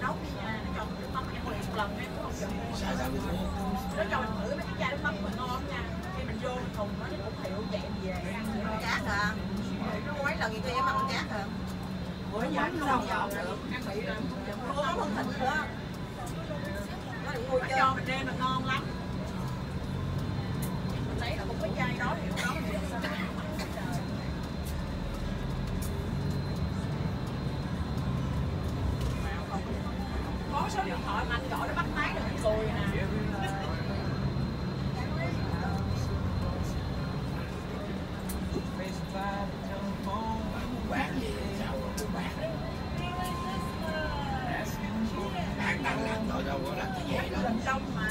nấu đi nha. Nó cho nước mắm em một lần em cũng không chịu nó cho mình thử mấy cái chai nước mắm mà ngon nha. Khi mình vô mình thùng nó nó cũng hiệu em về ăn chát à. Nó mấy lần gì em ăn chát à. Bữa giờ ăn xong rồi ăn bị số điện thoại mà anh gọi nó bắt máy được cười nè. Bán gì sao mà bán bán đang làm thôi đâu có làm cái gì đâu gần đông mà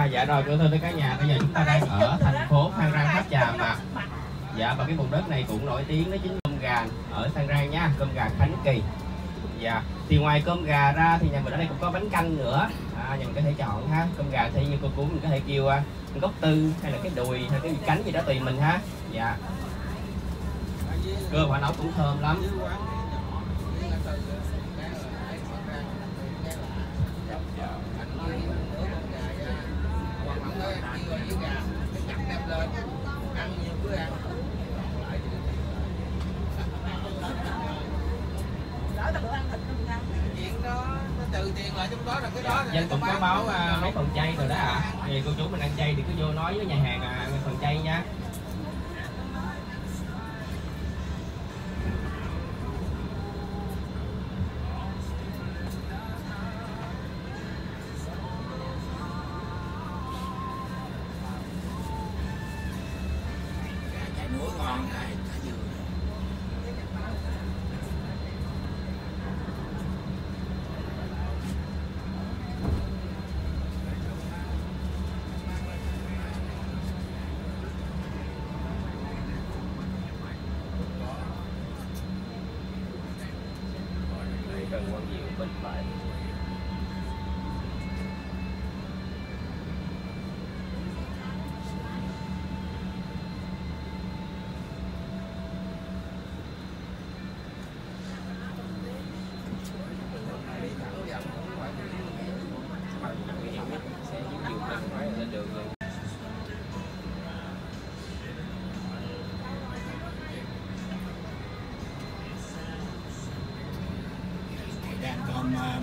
À, dạ rồi thưa tới cả nhà bây giờ chúng ta đang ở thành phố Phan Rang Tháp Chàm mà. Dạ và cái vùng đất này cũng nổi tiếng đó chính là cơm gà ở Phan Rang nha cơm gà Khánh Kỳ. Dạ thì ngoài cơm gà ra thì nhà mình ở đây cũng có bánh canh nữa. À, nhà mình có thể chọn ha cơm gà thì như cô cú mình có thể kêu à, gốc tư hay là cái đùi hay cái cánh gì đó tùy mình ha. Dạ. Cơ quả nấu cũng thơm lắm đỡ ta bữa ăn thịt không sao từ tiền lại trong đó là cái đó dân cũng có báo à, mấy phần chay rồi đó ạ à. thì cô chú mình ăn chay thì cứ vô nói với nhà hàng à, phần chay nha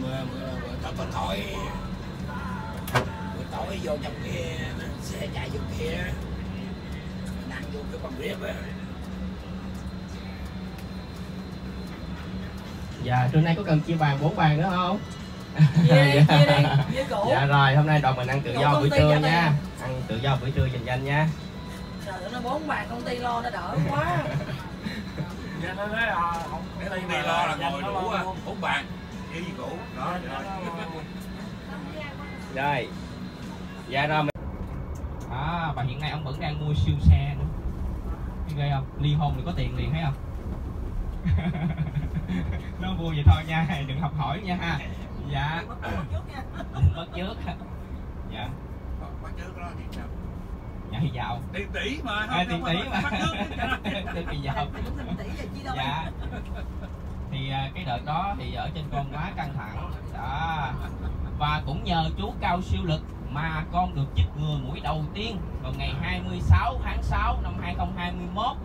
bữa bữa bữa tối có tối bữa tối vô trong kia xe chạy vô kia ăn vô cái con bếp á dạ trưa nay có cần chia bàn bốn bàn nữa không? Đi chia cũ dạ rồi hôm nay đoàn mình ăn tự Cậu do buổi trưa nha. em. ăn tự do buổi trưa dành danh nha. Trời ơi nó bốn bàn công ty lo nó đỡ quá. Dạ nó nói là không công ty lo là ngồi đủ á bốn bàn như gì cũ? Đó rồi. Rồi dạ rồi mình à và hiện nay ông vẫn đang mua siêu xe nữa. Ghê không? Ly hôn thì có tiền liền thấy không? Nó mua vậy thôi nha đừng học hỏi nha ha. Dạ. Mất trước dạ. Bắt trước đó thì sao? Dạ thì giàu. Tiền tỷ mà à, tiền tỷ mà. tiền giàu. Tỷ giờ chi đâu? Dạ thì à, cái đợt đó thì ở trên con quá căng thẳng. Đó. Và cũng nhờ chú cao siêu lực mà con được chích ngừa mũi đầu tiên vào ngày 26 tháng 6 năm 2021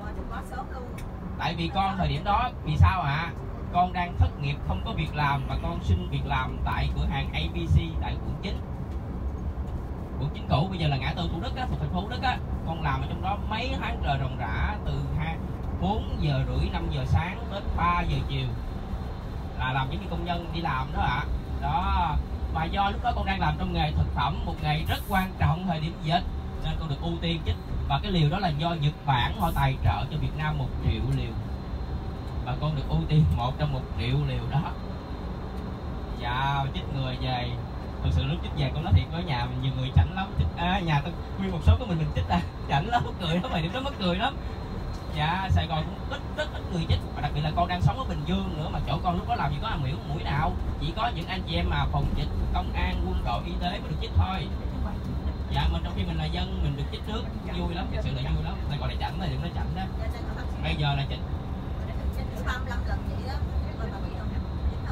tại vì con thời điểm đó, vì sao ạ? Con đang thất nghiệp, không có việc làm và con xin việc làm tại cửa hàng ABC tại quận 9 quận 9 cũ, bây giờ là ngã tư Thủ Đức á, thuộc thành phố Thủ Đức á. Con làm ở trong đó mấy tháng trời ròng rã, từ hai 4 giờ rưỡi 5 giờ sáng đến 3 giờ chiều là làm những cái công nhân đi làm đó ạ. Đó mà do lúc đó con đang làm trong nghề thực phẩm một ngày rất quan trọng thời điểm dịch nên con được ưu tiên chích và cái liều đó là do Nhật Bản họ tài trợ cho Việt Nam một triệu liều. Và con được ưu tiên một trong một triệu liều đó. Dạ chích người về. Thực sự lúc chích về con nói thiệt với nhà mình nhiều người chảnh lắm. Chích à, nhà tôi nguyên một số của mình mình chích à. Chảnh lắm mắc cười lắm mày điểm đó mắc cười lắm dạ Sài Gòn cũng ít rất ít người chích. Và đặc biệt là con đang sống ở Bình Dương nữa mà chỗ con lúc đó làm gì có am miễu mũi nào chỉ có những anh chị em mà phòng dịch công an quân đội y tế mới được chích thôi. Dạ mình trong khi mình là dân mình được chích trước vui lắm thật sự là vui lắm. Sài Gòn này chảnh này đừng nói chảnh đó. Bây giờ là chích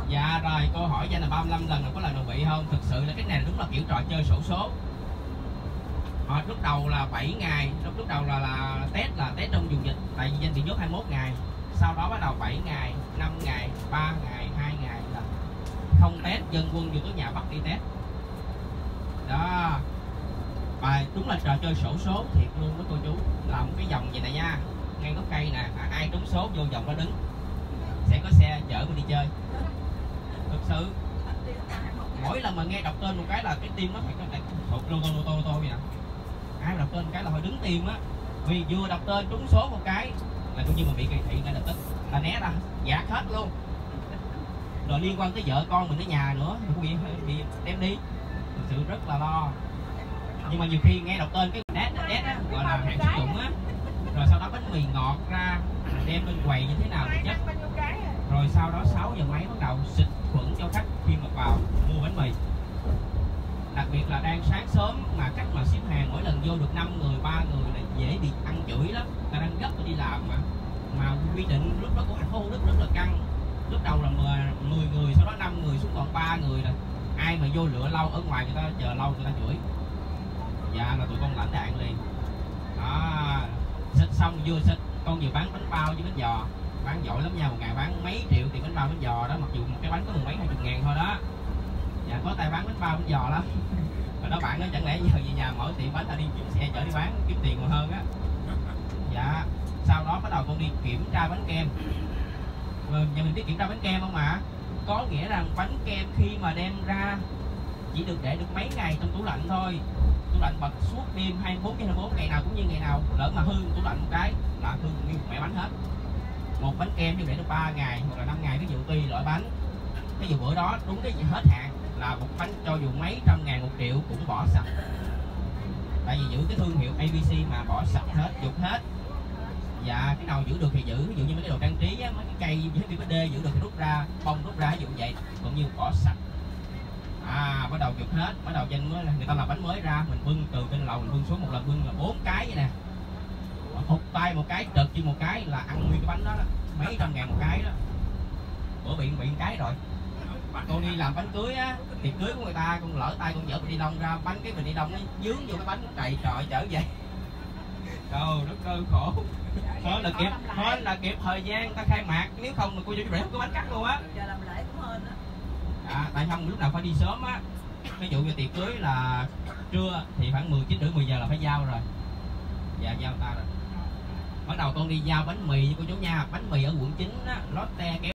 Dạ rồi, câu hỏi danh là 35 lần là có lần nào bị không? Thực sự là cái này đúng là kiểu trò chơi sổ số à, lúc đầu là 7 ngày, lúc lúc đầu là là test là test trong vùng dịch Tại vì danh bị nhốt 21 ngày. Sau đó bắt đầu 7 ngày, 5 ngày, 3 ngày, 2 ngày là không test, dân quân vừa có nhà bắt đi test. Đó. Và đúng là trò chơi sổ số thiệt luôn đó cô chú Làm cái vòng vậy này nha. Ngay gốc cây nè, à, ai trúng số vô vòng đó đứng. Sẽ có xe chở mình đi chơi. Thực sự mỗi lần mà nghe đọc tên một cái là cái tim nó phải có lại luôn tô lô tô lô tô vậy nè ai đọc tên, cái là hồi đứng tim á. Vì vừa đọc tên trúng số một cái là coi như mình bị kỳ thị ngay lập tức. Là né ra, giả hết luôn. Rồi liên quan tới vợ con mình ở nhà nữa cũng bị bị đem đi. Thực sự rất là lo. Nhưng mà nhiều khi nghe đọc tên cái đét đét á, gọi là hạn sử dụng á. Rồi sau đó bánh mì ngọt ra, đem lên quầy như thế nào thì chắc. Rồi sau đó 6 giờ mấy bắt đầu xịt khuẩn cho khách khi mà vào mua bánh mì. Đặc biệt là đang sáng sớm mà khách mà ship vô được 5 người ba người là dễ bị ăn chửi lắm. Ta đang gấp để đi làm mà mà quy định lúc đó của thành phố rất Đức rất là căng. Lúc đầu là 10, 10 người sau đó 5 người xuống còn 3 người là ai mà vô lửa lâu ở ngoài người ta chờ lâu người ta chửi. Dạ là tụi con lãnh đạn liền. Đó xịt xong vừa xịt con vừa bán bánh bao với bánh giò. Bán giỏi lắm nha một ngày bán mấy triệu tiền bánh bao bánh giò đó mặc dù một cái bánh có mười mấy hai chục ngàn thôi đó. Dạ có tay bán bánh bao bánh giò lắm rồi đó bạn nói chẳng lẽ giờ về nhà mở tiệm bánh ta đi kiếm xe chở đi bán kiếm tiền còn hơn á. Dạ sau đó bắt đầu con đi kiểm tra bánh kem. Nhà mình biết kiểm tra bánh kem không mà? Có nghĩa rằng bánh kem khi mà đem ra chỉ được để được mấy ngày trong tủ lạnh thôi. Tủ lạnh bật suốt đêm 24 trên 24 ngày nào cũng như ngày nào lỡ mà hư tủ lạnh một cái là hư nguyên một mẻ bánh hết. Một bánh kem chỉ để được 3 ngày hoặc là 5 ngày ví dụ tùy loại bánh. Ví dụ bữa đó đúng cái gì hết hạn là một bánh cho dù mấy trăm ngàn một triệu cũng bỏ sạch. Tại vì giữ cái thương hiệu ABC mà bỏ sạch hết dục hết. Dạ cái nào giữ được thì giữ ví dụ như mấy cái đồ trang trí á, mấy cái cây happy BD giữ được thì rút ra bông rút ra ví dụ vậy cũng như bỏ sạch. À bắt đầu dục hết bắt đầu danh mới người ta làm bánh mới ra mình bưng từ trên lầu mình bưng xuống một lần bưng là bốn cái vậy nè. Hụt tay một cái trượt chân một cái là ăn nguyên cái bánh đó, đó mấy trăm ngàn một cái đó. Bữa bị bị cái rồi con đi làm bánh cưới á tiệc cưới của người ta con lỡ tay con dở bị đi đông ra bánh cái mình đi đông nó dướng vô cái bánh nó đầy trời trở vậy trời rất cơ khổ. Thôi là kịp thôi là kịp thời gian ta khai mạc. Nếu không mà cô chú rể không có bánh cắt luôn á. Giờ làm lễ cũng hơn đó à, tại không lúc nào phải đi sớm á. Ví dụ như tiệc cưới là trưa thì khoảng 19 rưỡi 10 giờ là phải giao rồi. Dạ giao ta rồi. Bắt đầu con đi giao bánh mì với cô chú nha. Bánh mì ở quận 9 á Lotte kéo